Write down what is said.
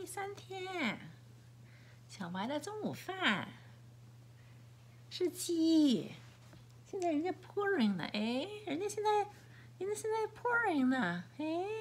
第三天，小白的中午饭。是鸡，现在人家 pouring 呢？哎，人家现在，人家现在 pouring 呢？哎。